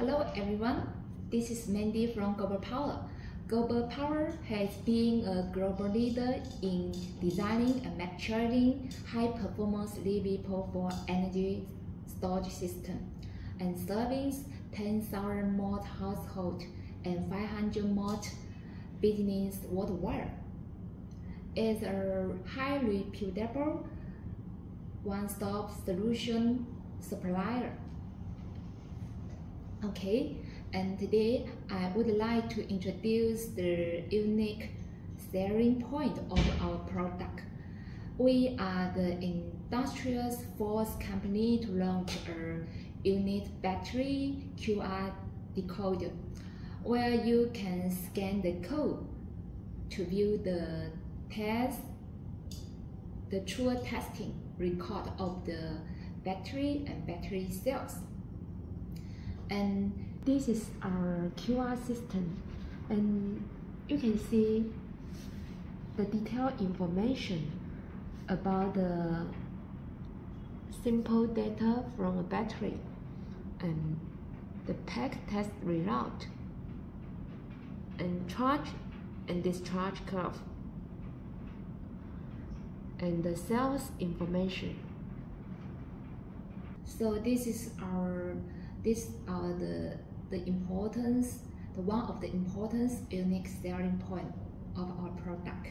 Hello everyone, this is Mandy from Gobel Power. Gobel Power has been a global leader in designing and manufacturing high-performance LiPo for energy storage system and serving 10,000 more households and 500 more business worldwide. It's a highly reputable one-stop solution supplier. Okay, and today I would like to introduce the unique selling point of our product. We are the industrial's first company to launch a unit battery QR decoder where you can scan the code to view the test, the true testing record of the battery and battery cells and this is our QR system. And you can see the detailed information about the simple data from a battery and the pack test result and charge and discharge curve and the sales information. So this is our these are the, the importance, the one of the importance unique selling point of our product.